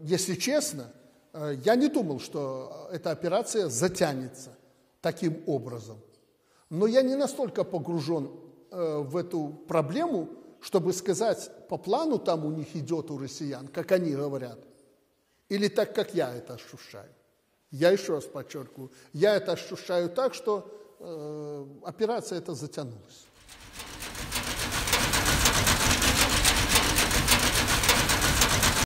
если честно, э, я не думал, что эта операция затянется таким образом. Но я не настолько погружен э, в эту проблему, чтобы сказать, по плану там у них идет у россиян, как они говорят, или так, как я это ощущаю. Я еще раз подчеркиваю, я это ощущаю так, что э, операция эта затянулась.